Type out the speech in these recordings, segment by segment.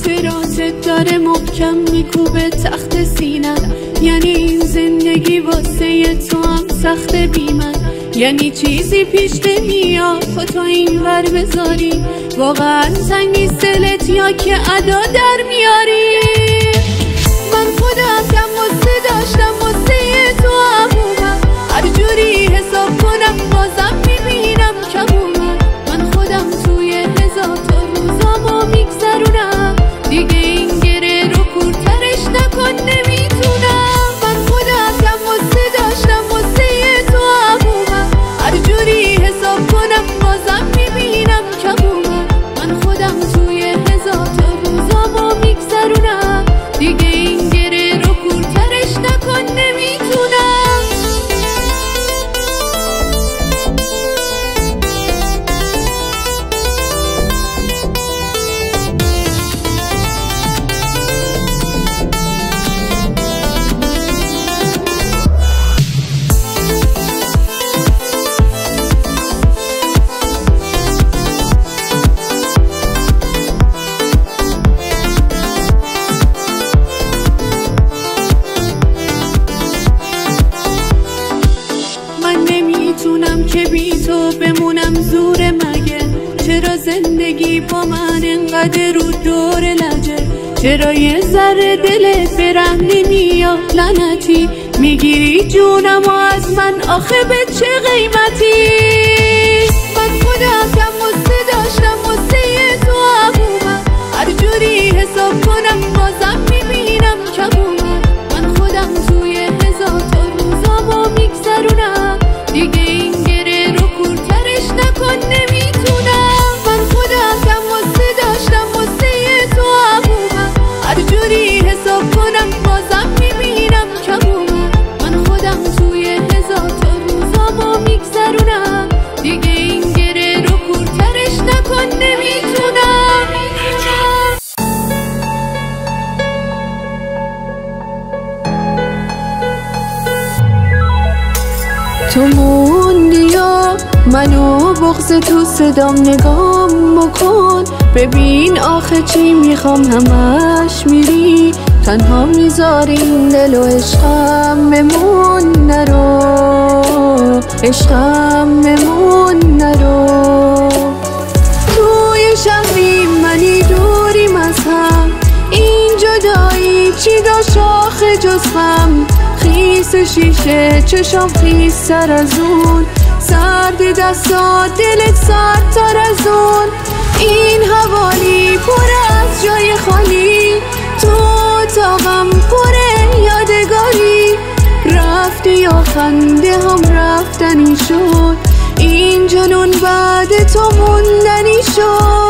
خاطراتت داره محکم میکوبه تخت سینم یعنی این زندگی واسه تو هم سخت بیمن یعنی چیزی پیش نمیاد تو این ور بذاری. واقعا تنگی سلت یا که ادا در میاری. من خودم کم واسه داشتم واسه تو عمومم هر جوری حساب کنم بازم می‌بینم کمومم زندگی با من انقدر رو دور لجه. چرا یه ذره دلت برم نمیاد لعنتی می‌گیری جونم و از من؟ آخه به چه قیمتی؟ من خودم کم واسه داشتم واسه تو عمومم هر جوری حساب کنم بازم بغز تو صدام نگام بکن. ببین آخه چی می‌خوام همش میری. تنها می‌ذاری این دل و عشقم بمون نرو. عشقم بمون نرو. توی شهری منی دوریم از هم. این جدایی چی داشت آخه جز خیس شیشه چشام خیس سر از اون. سرد دستات دلت سرد تر از اون. این حوالی پر از جای خالی. تو اتاقم پر یادگاری. رفتی یا خنده هم رفتنی شد. این جنون بعد تو موندنی شد.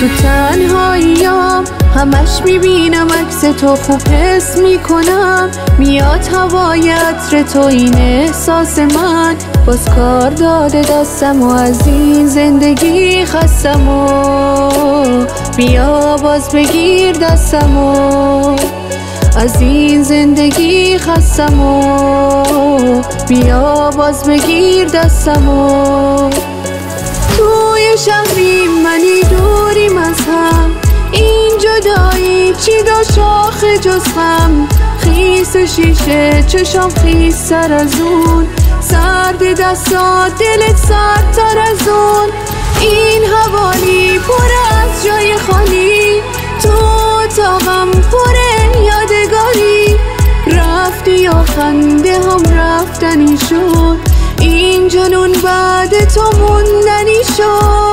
تو تنهاییام همش می‌بینم عکس تو خوب حس می‌کنم. میاد هوای عطر تو این احساس من. باز کار داده دستم و از این زندگی خستم و بیا باز بگیر دستم و از این زندگی خستم و بیا باز بگیر دستم و توی شهری منی دوریم از هم این جدایی چی داشت آخه جز غم خیس شیشه چشام خیس سر از اون. سرد دستات دلت سرد تر از اون. این حوالی پر از جای خالی. تو اتاقم پر یادگاری. رفتی یا خنده هم رفتنی شد. این جنون بعد تو موندنی شد.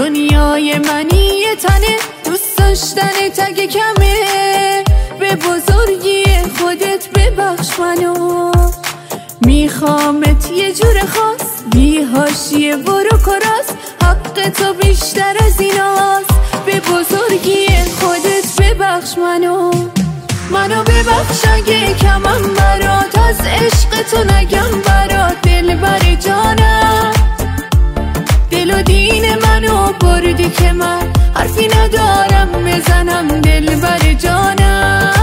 دنیای منی تنه. دوست داشتن تگ کمه. به بزرگی خودت ببخش منو. میخوامت یه جور خاص. بی هاشیه برو کراس. حق تو بیشتر از ایناست. به بزرگی خودت ببخش منو. منو ببخش اگه کمم برات. از عشق تو نگم برات. دل بر جانم. بردی که من حرفی ندارم بزنم دل بر جانم.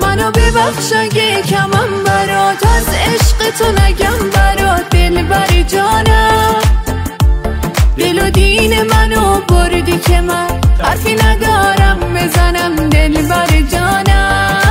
منو ببخش اگه کمم برات از عشق تو نگم برات دل بر جانم. دل و دین منو بردی که من حرفی ندارم بزنم دل بر جانم.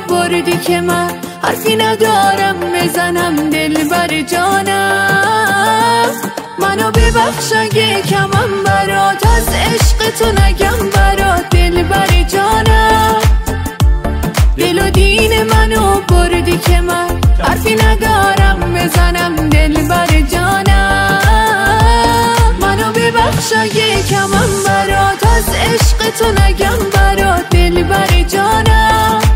بردی که من حرفی ندارم بزنم دل بر جانم. منو ببخش اگه کمم برات از عشق تو نگم برات دل بر جانم. دل و دین منو بردی که من حرفی ندارم بزنم دل بر جانم. منو ببخش اگه کمم برات از عشق تو نگم برات دل بر جانم.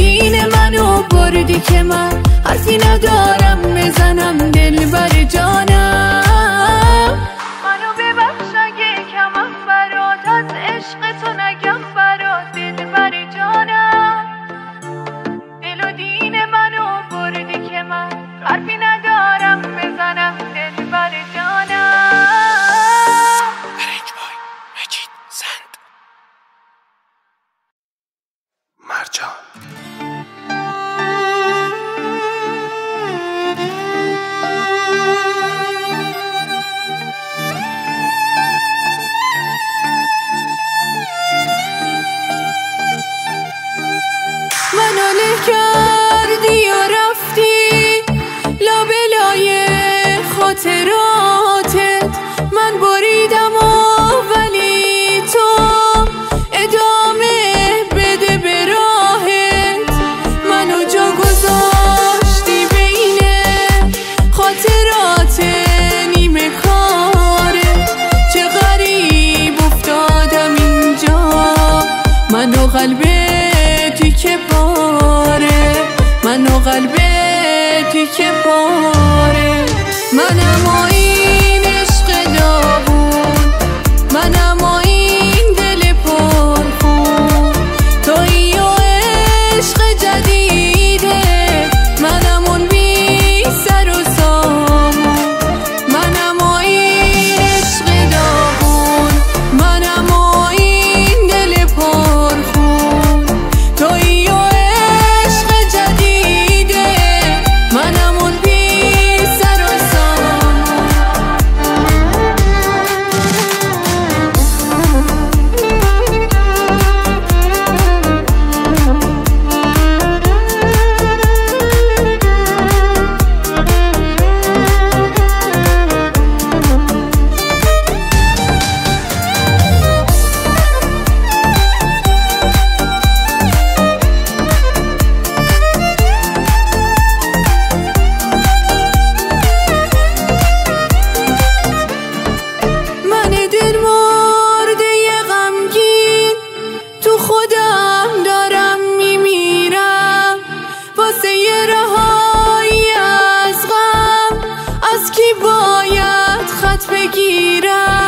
دین منو بردی که من حرفی ندارم بزنم دل بر جانم. gira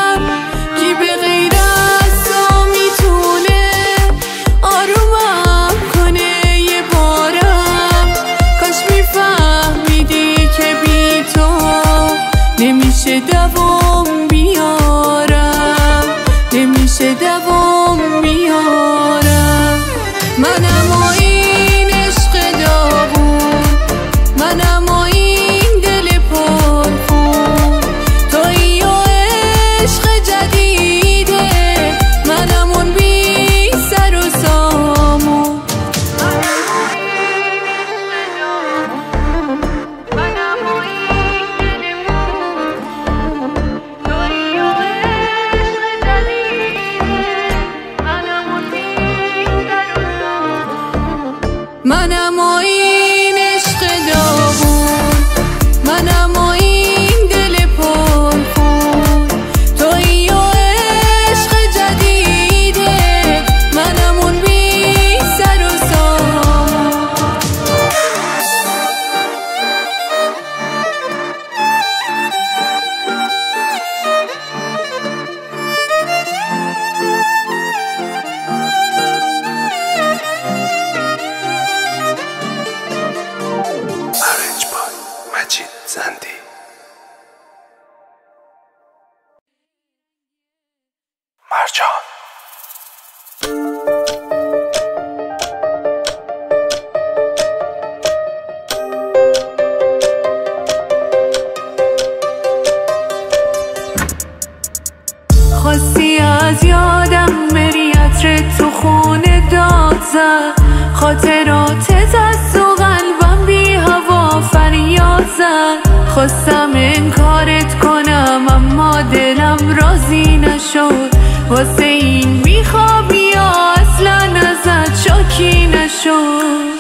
نشد واسه این میخوابی اصلا ازت شاکی نشد.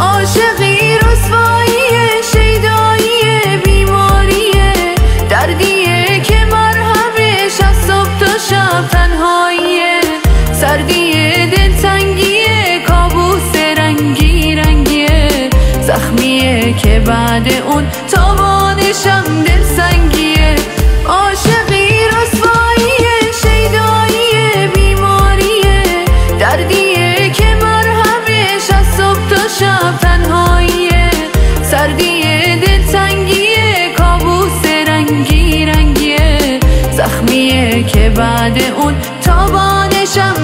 عاشقی رسواییه شیداییه بیماریه دردیه که مرهمش از صبح تا شب تنهاییه سردیه دلتنگیه کابوس رنگی رنگیه زخمیه که بعد اون تاوانشم آدمیه که بعد اون تا بادشم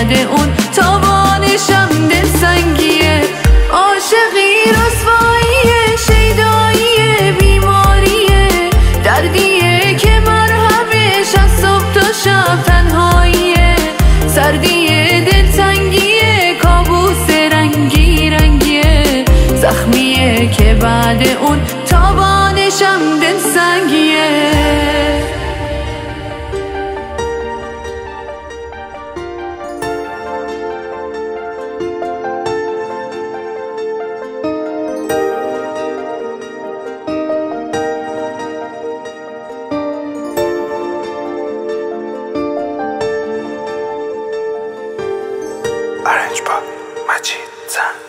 اومده اون تاوانشم دل سنگیه عاشقی رسواییه شیداییه بیماریه. دردیه که مرهمش از صبح تا شب تنهاییه. سردیه دل سنگیه کابوس رنگی رنگیه. زخمیه که بعد اون تاوانشم دل سنگیه Orange pop, Majid Zan.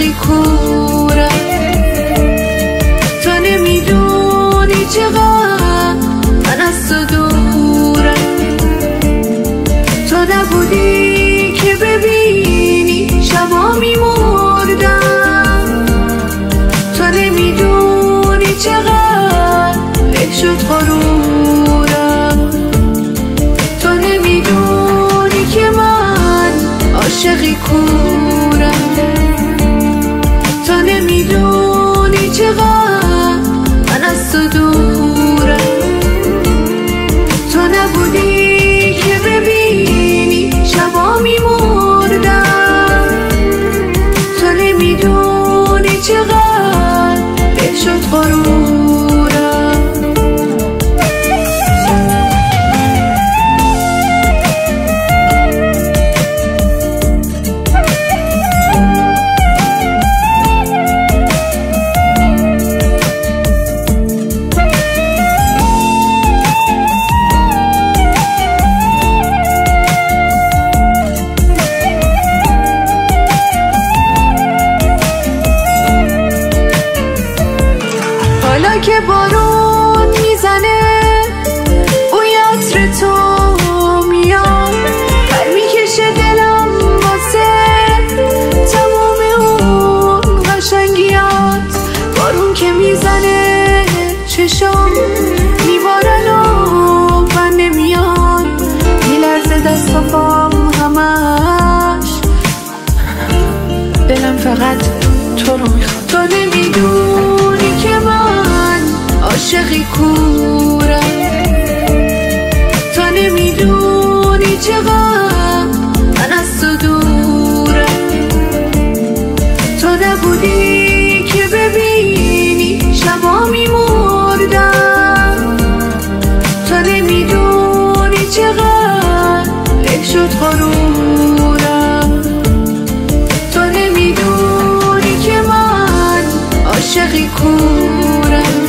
你哭。نمی‌دونی چقدر له شد غرورم تو نمی‌دونی که من عاشقی کورم.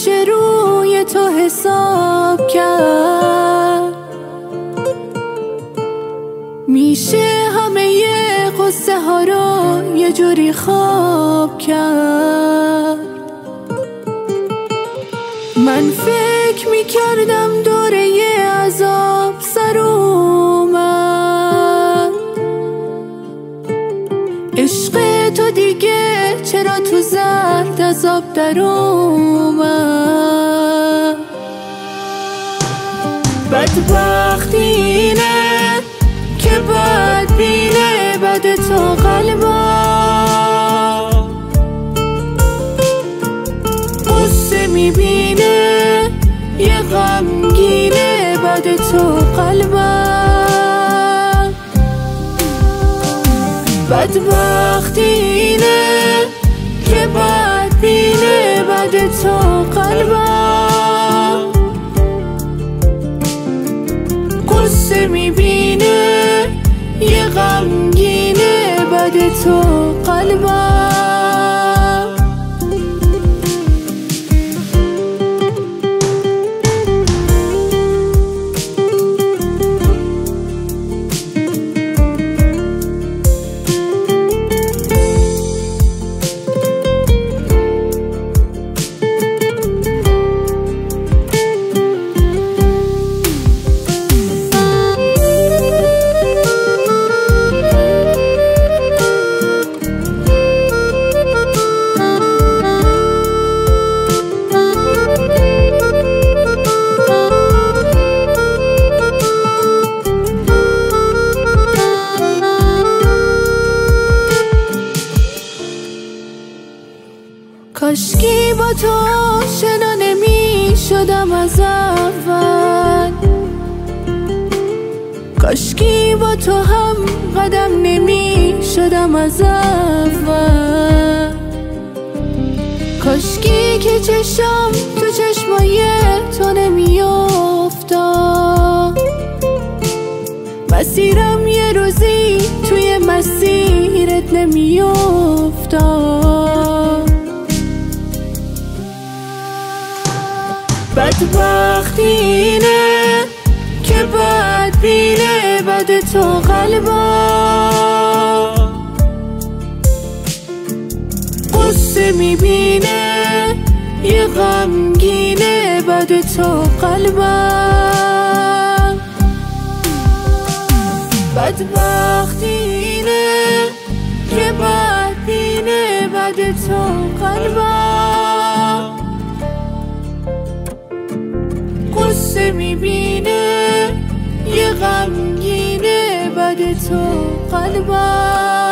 میشه روی تو حساب کرد. میشه همه یه قصه ها رو یه جوری خواب کرد. من فکر می‌کردم دوره یه عذاب بد بدبخت اینه که بد بینه بد تو قلبم قصه می‌بینه یه غمگینه بد تو قلبم بدبخت اینه که بد حال بد تو قلبم. قصه می‌بینه یه غمگینه بد تو قلبم. شدم از اول. کاشکی که چشم تو چشمای تو نمی افتاد مسیرم یه روزی توی مسیرت نمی افتاد بدبختی بد تو قلبم. بدبختی اینه که بینه بد تو قلبم. قصه می‌بینه یه غمگینه بد تو قلبم.